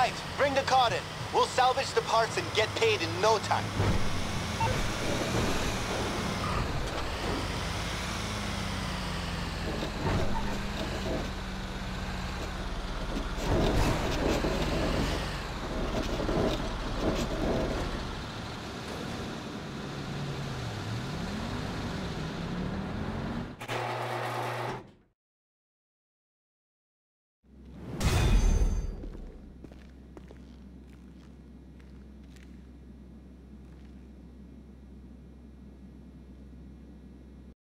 right, bring the car in. We'll salvage the parts and get paid in no time.